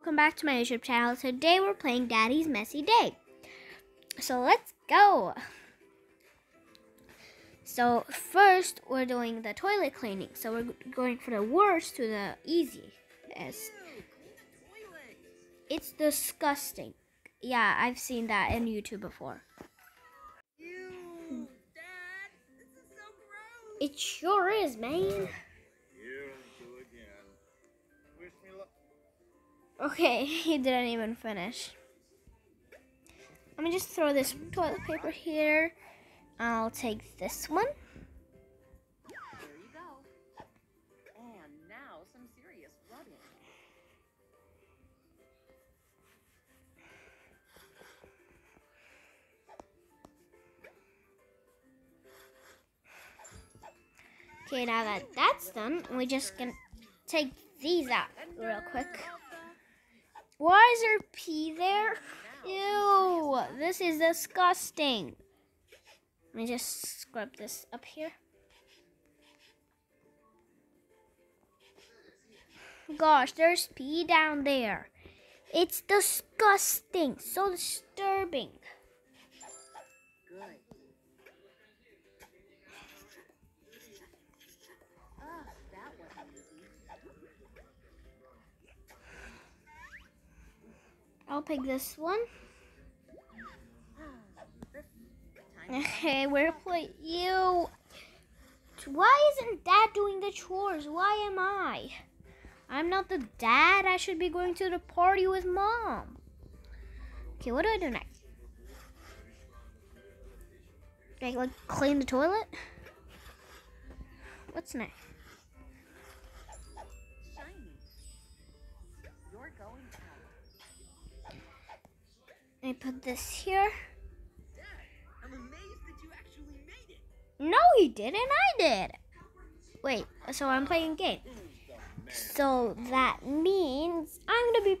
Welcome back to my YouTube channel. Today we're playing Daddy's Messy Day. So let's go. So first we're doing the toilet cleaning. So we're going from the worst to the easiest. It's disgusting. Yeah, I've seen that in YouTube before. Ew, Dad, this is so gross. It sure is, man. Okay, he didn't even finish. Let me just throw this toilet paper here. I'll take this one. There you go. And now some serious rubbing. Okay, now that that's done, we just gonna take these out real quick. Why is there pee there? Ew, this is disgusting. Let me just scrub this up here. Gosh, there's pee down there. It's disgusting, so disturbing. Good. I'll pick this one. Okay, where play you? Why isn't Dad doing the chores? Why am I? I'm not the dad. I should be going to the party with Mom. Okay, what do I do next? I like clean the toilet? What's next? I put this here. Dad, I'm amazed that you actually made it. No, he didn't. I did. Wait, so I'm playing game. So that means I'm gonna be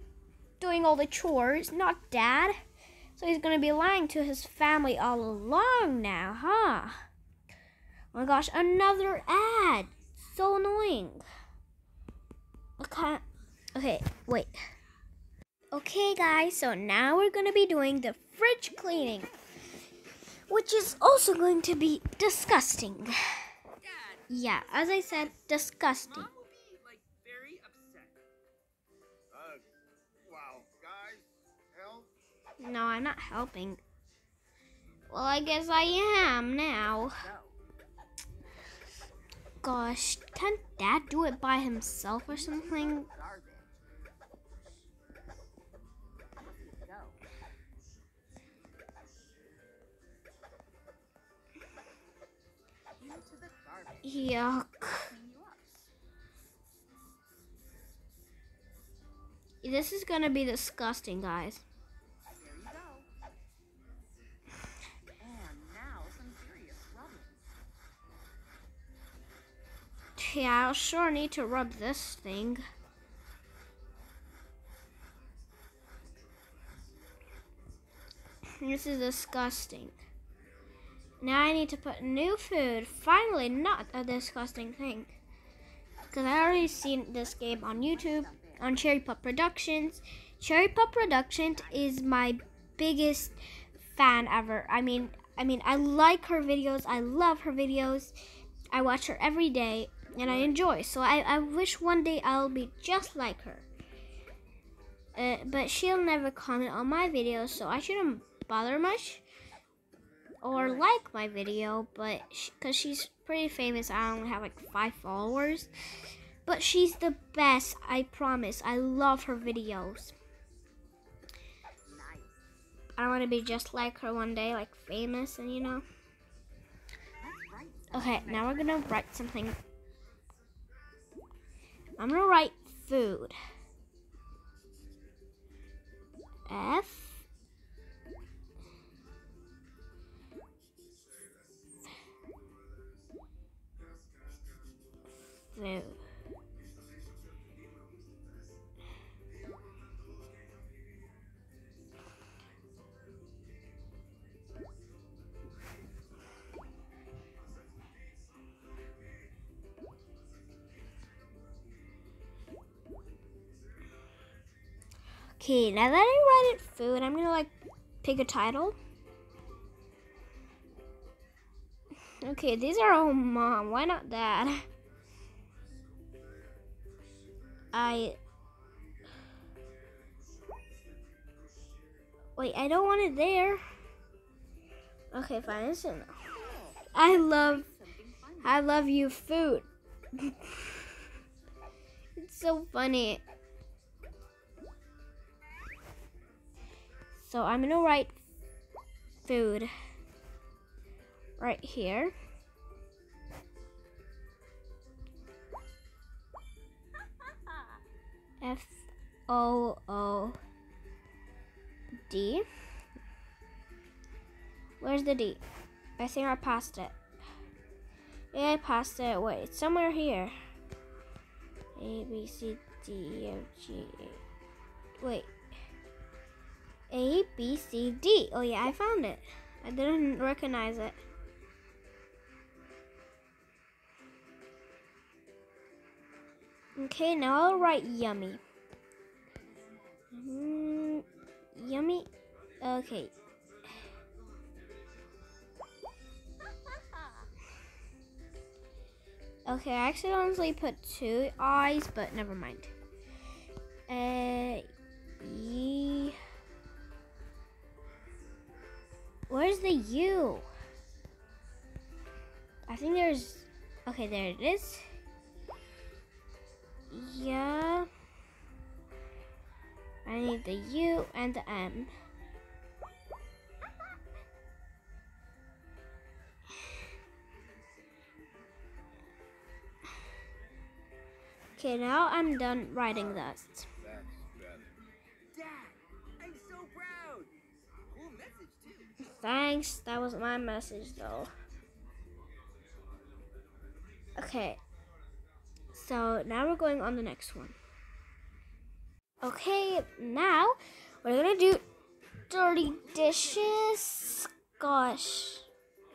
doing all the chores, not dad. So he's gonna be lying to his family all along now, huh? Oh my gosh, another ad. So annoying. Okay, okay, wait. Okay, guys, so now we're gonna be doing the fridge cleaning, which is also going to be disgusting. Yeah, as I said, disgusting. Mom will be like very upset. Uh, wow, guys, help. No, I'm not helping. Well, I guess I am now. Go. Gosh, can't Dad do it by himself or something? Yuck. This is gonna be disgusting, guys. Yeah, I'll sure need to rub this thing. This is disgusting. Now I need to put new food. Finally, not a disgusting thing. Because I already seen this game on YouTube on Cherry Pop Productions. Cherry Pop Productions is my biggest fan ever. I mean, I mean, I like her videos. I love her videos. I watch her every day and I enjoy. So I, I wish one day I'll be just like her. Uh, but she'll never comment on my videos, so I shouldn't bother much or like my video. But because she's pretty famous, I only have like five followers. But she's the best, I promise. I love her videos. I want to be just like her one day, like famous, and you know. Okay, now we're gonna write something. I'm gonna write food. F. Okay, now that I write it food, I'm gonna like pick a title. Okay, these are all mom. Why not dad? I wait. I don't want it there. Okay, fine. It's. I love. I love you, food. it's so funny. So I'm gonna write food right here. F O O D. Where's the D? I think I passed it. Yeah, I passed it. Wait, it's somewhere here. A B C D E F G. Wait. A B C D. Oh yeah, I found it. I didn't recognize it. Okay, now I'll write yummy. Mm, yummy. Okay. Okay, I accidentally put two eyes, but never mind. Uh, ye. Where's the U? I think there's. Okay, there it is. Yeah. I need the U and the M. Okay, now I'm done writing too. Thanks. That was my message, though. Okay. So now we're going on the next one. Okay, now we're gonna do dirty dishes. Gosh,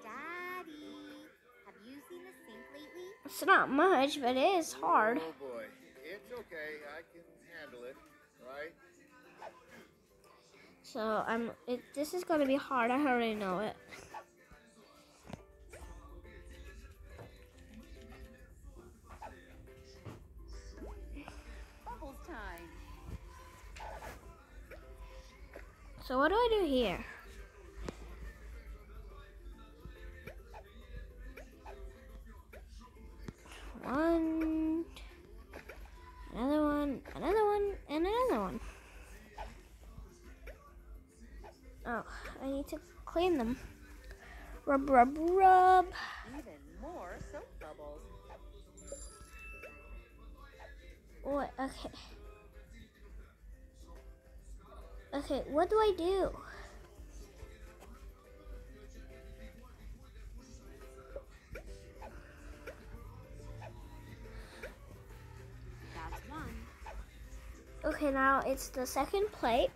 Daddy, have you seen the sink lately? it's not much, but it is hard. Oh boy. It's okay. I can handle it. Right? So I'm. It, this is gonna be hard. I already know it. So what do I do here? One, another one, another one, and another one. Oh, I need to clean them. Rub, rub, rub. Even more soap bubbles. What? Okay. Okay, what do I do? Okay, now it's the second plate.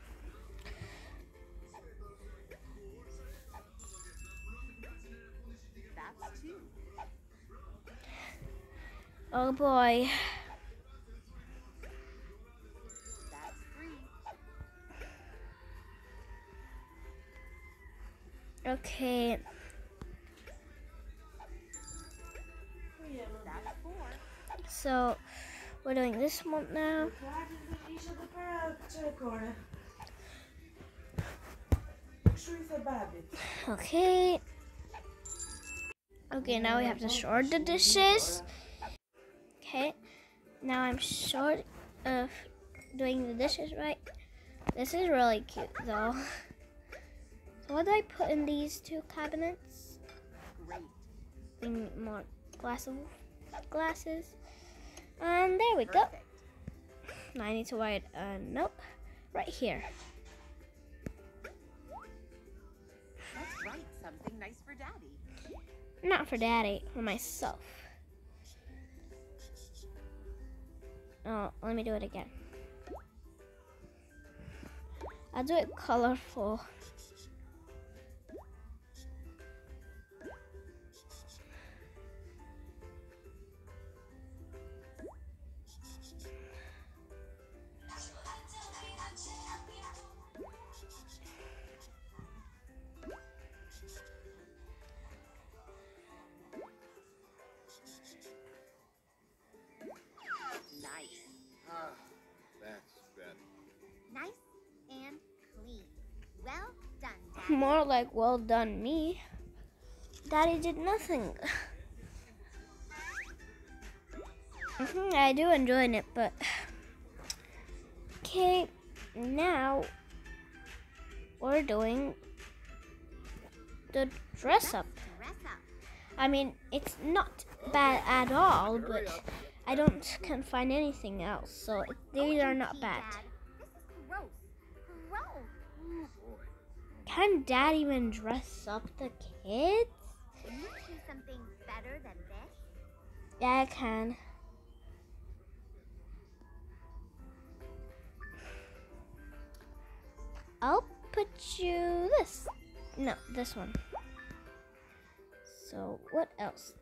That's two. Oh boy. Okay. So we're doing this one now. Okay. Okay, now we have to sort the dishes. Okay. Now I'm short of doing the dishes right. This is really cute though. What do I put in these two cabinets? Great. We need more glass of glasses. And there we go. Now I need to write a nope right here. Let's write something nice for Daddy. Not for daddy, for myself. Oh, let me do it again. I'll do it colorful. More like well done me. Daddy did nothing. Mhm, I do enjoy it, but okay, now we're doing the dress up. I mean, it's not bad at all, but I don't can find anything else, so these are not bad. Can Dad even dress up the kids? Can you choose something better than this? Yeah, I can. I'll put you this. No, this one. So, what else?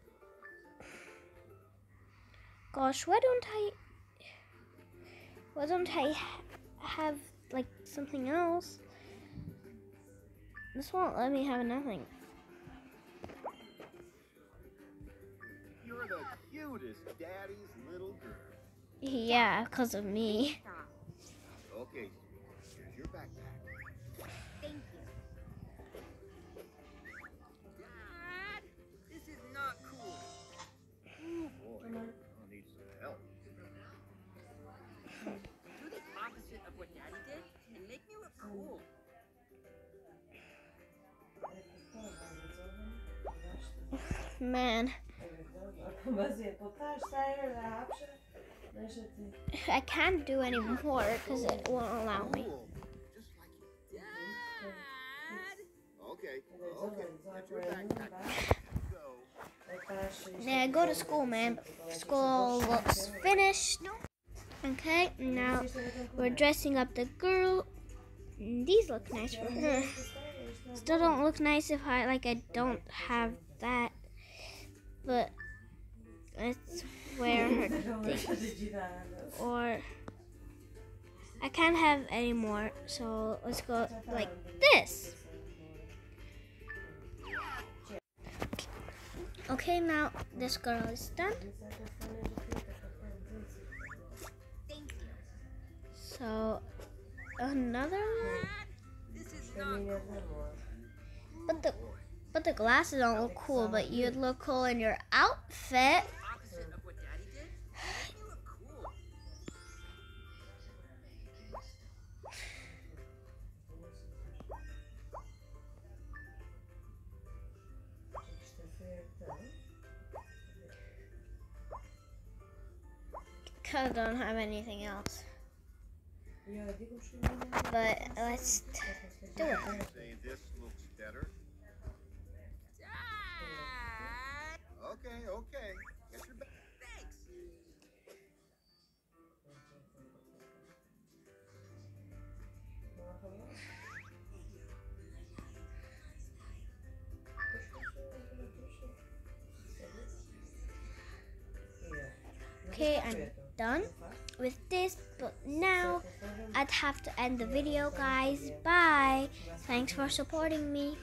Gosh, why don't I. Why don't I ha- have, like, something else? This won't let me have nothing. You're the cutest daddy's little girl. Yeah, because of me. Okay, here's your backpack. Thank you. Dad, this is not cool. Oh boy, I'll need some help. Do the opposite of what Daddy did and make me look cool. Deixa-te. I can't do any more because it won't allow me. Okay. Yeah, go to school, man. School looks finished. Okay, now we're dressing up the girl. These look nice for her. Still don't look nice if I like I don't have that, but let's wear her thing. Or I can't have any more, so let's go like this. Okay, now this girl is done. So another one, This is not cool. but the the glasses don't look cool. But you'd look cool in your outfit. Opposite of don't have anything else. But let's do it. Say this looks better. Dad! Okay, okay. Back. Thanks. Okay, I'm done with this. But now I'd have to end the video, guys. Bye. Thanks for supporting me.